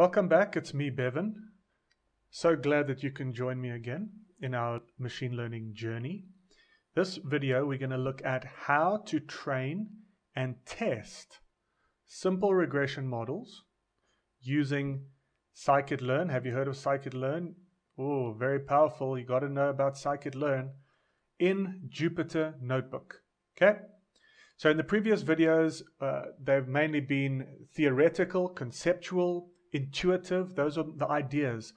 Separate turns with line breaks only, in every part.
Welcome back. It's me, Bevan. So glad that you can join me again in our machine learning journey. This video, we're going to look at how to train and test simple regression models using scikit-learn. Have you heard of scikit-learn? Oh, very powerful. You got to know about scikit-learn in Jupyter Notebook. Okay. So in the previous videos, uh, they've mainly been theoretical, conceptual, intuitive. Those are the ideas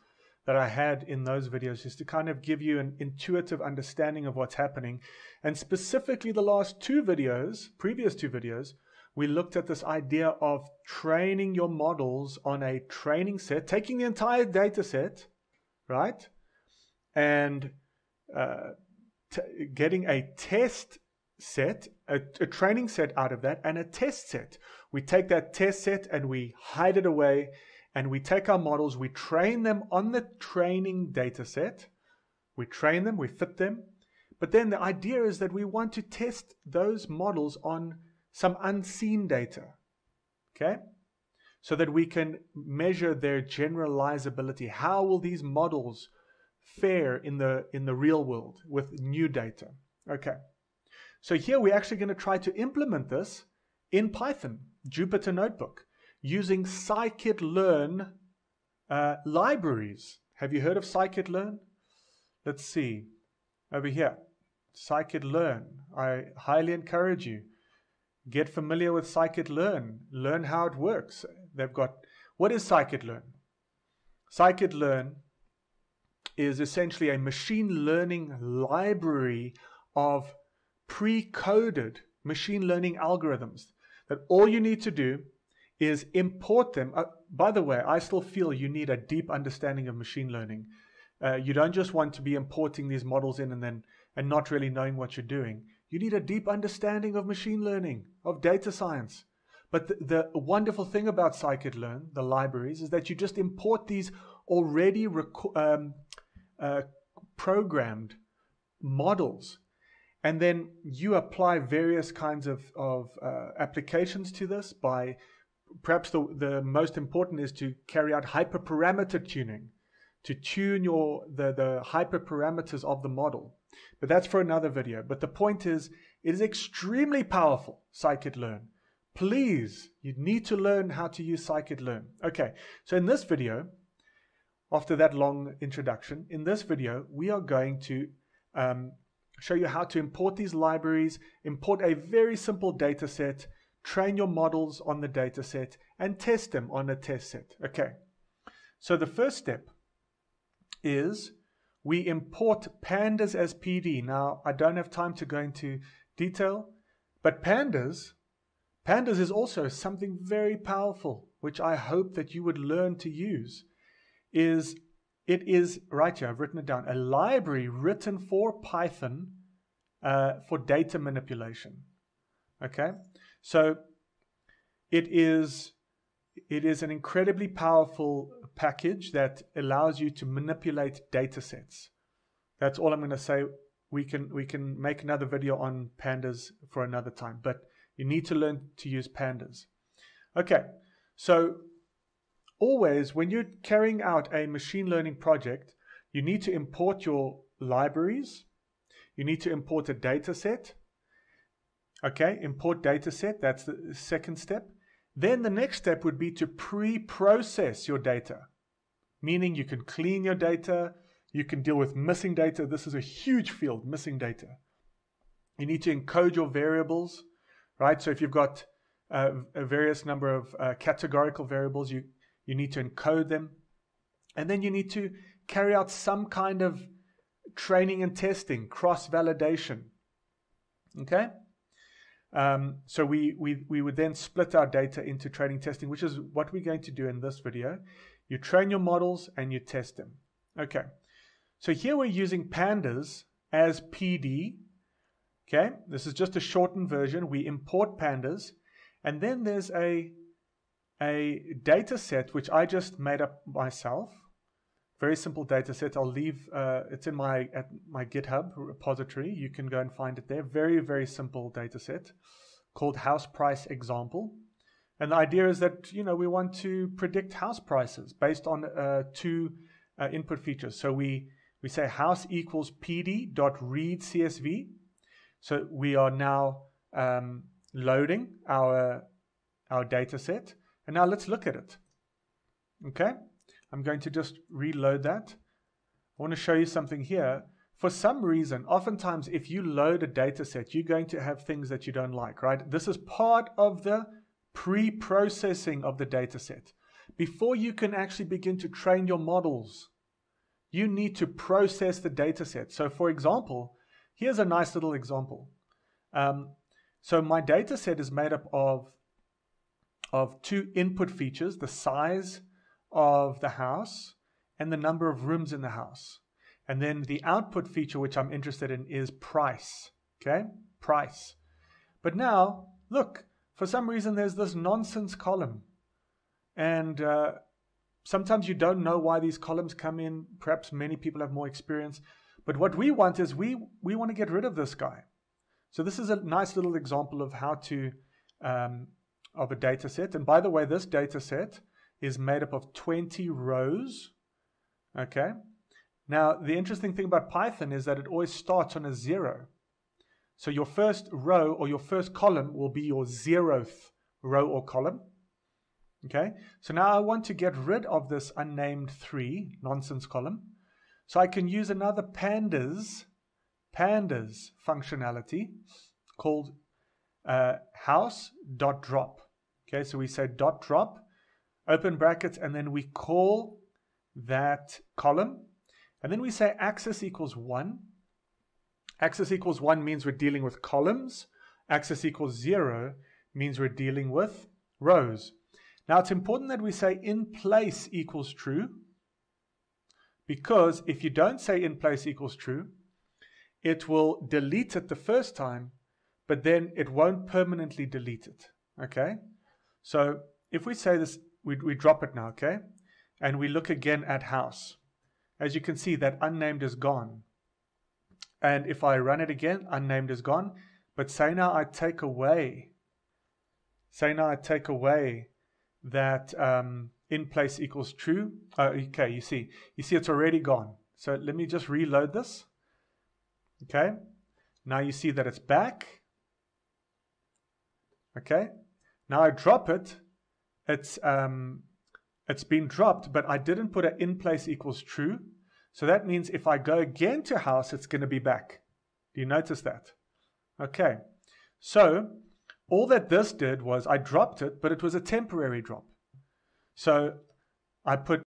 that I had in those videos is to kind of give you an intuitive understanding of what's happening. And specifically the last two videos, previous two videos, we looked at this idea of training your models on a training set, taking the entire data set, right? And uh, getting a test set, a, a training set out of that, and a test set. We take that test set and we hide it away, and we take our models, we train them on the training data set. We train them, we fit them. But then the idea is that we want to test those models on some unseen data. Okay? So that we can measure their generalizability. How will these models fare in the in the real world with new data? Okay. So here we're actually going to try to implement this in Python, Jupyter Notebook, using scikit-learn uh, libraries. Have you heard of scikit-learn? Let's see. Over here, scikit-learn. I highly encourage you. Get familiar with scikit-learn. Learn how it works. They've got, what is scikit-learn? Scikit-learn is essentially a machine learning library of pre-coded machine learning algorithms that all you need to do is import them. Uh, by the way, I still feel you need a deep understanding of machine learning. Uh, you don't just want to be importing these models in and then and not really knowing what you're doing. You need a deep understanding of machine learning, of data science. But the, the wonderful thing about scikit-learn, the libraries, is that you just import these already um, uh, programmed models and then you apply various kinds of, of uh, applications to this by perhaps the, the most important is to carry out hyperparameter tuning to tune your the, the hyperparameters of the model. But that's for another video. But the point is, it is extremely powerful, scikit-learn. Please, you need to learn how to use scikit-learn. Okay, so in this video, after that long introduction, in this video, we are going to um, show you how to import these libraries, import a very simple data set, train your models on the data set, and test them on a test set. Okay, so the first step is we import pandas as PD. Now, I don't have time to go into detail, but pandas, pandas is also something very powerful, which I hope that you would learn to use, is it is, right here, I've written it down, a library written for Python uh, for data manipulation. Okay, so it is it is an incredibly powerful package that allows you to manipulate data sets. That's all I'm going to say. We can we can make another video on pandas for another time, but you need to learn to use pandas. Okay, so always when you're carrying out a machine learning project, you need to import your libraries. You need to import a data set. Okay, import data set, that's the second step. Then the next step would be to pre-process your data, meaning you can clean your data, you can deal with missing data. This is a huge field, missing data. You need to encode your variables, right? So if you've got uh, a various number of uh, categorical variables, you you need to encode them. And then you need to carry out some kind of training and testing, cross validation. Okay? Um, so we, we, we would then split our data into training testing, which is what we're going to do in this video. You train your models and you test them. Okay. So here we're using pandas as PD. Okay. This is just a shortened version. We import pandas. And then there's a a data set which I just made up myself. Very simple data set. I'll leave, uh, it's in my, at my GitHub repository. You can go and find it there. Very, very simple data set called house price example. And the idea is that, you know, we want to predict house prices based on uh, two uh, input features. So we, we say house equals pd dot read CSV. So we are now um, loading our, our data set. And now let's look at it. Okay, I'm going to just reload that. I want to show you something here. For some reason, oftentimes if you load a data set, you're going to have things that you don't like, right? This is part of the pre-processing of the data set. Before you can actually begin to train your models, you need to process the data set. So for example, here's a nice little example. Um, so my data set is made up of, of two input features, the size of the house and the number of rooms in the house. And then the output feature, which I'm interested in, is price. Okay, price. But now, look, for some reason, there's this nonsense column. And uh, sometimes you don't know why these columns come in. Perhaps many people have more experience. But what we want is we, we want to get rid of this guy. So this is a nice little example of how to, um, of a data set. And by the way, this data set is made up of 20 rows. Okay. Now, the interesting thing about Python is that it always starts on a zero. So your first row or your first column will be your zeroth row or column. Okay, so now I want to get rid of this unnamed 3 nonsense column. So I can use another pandas, pandas functionality called uh, house.drop. Okay, so we say dot drop open brackets, and then we call that column. And then we say axis equals 1. Axis equals 1 means we're dealing with columns. Axis equals 0 means we're dealing with rows. Now it's important that we say in place equals true because if you don't say in place equals true, it will delete it the first time, but then it won't permanently delete it. Okay? So if we say this we, we drop it now, okay? And we look again at house. As you can see, that unnamed is gone. And if I run it again, unnamed is gone. But say now I take away, say now I take away that um, in place equals true. Uh, okay, you see, you see it's already gone. So let me just reload this. Okay, now you see that it's back. Okay, now I drop it it's um, it's been dropped, but I didn't put an in place equals true. So that means if I go again to house, it's going to be back. Do you notice that? Okay. So all that this did was I dropped it, but it was a temporary drop. So I put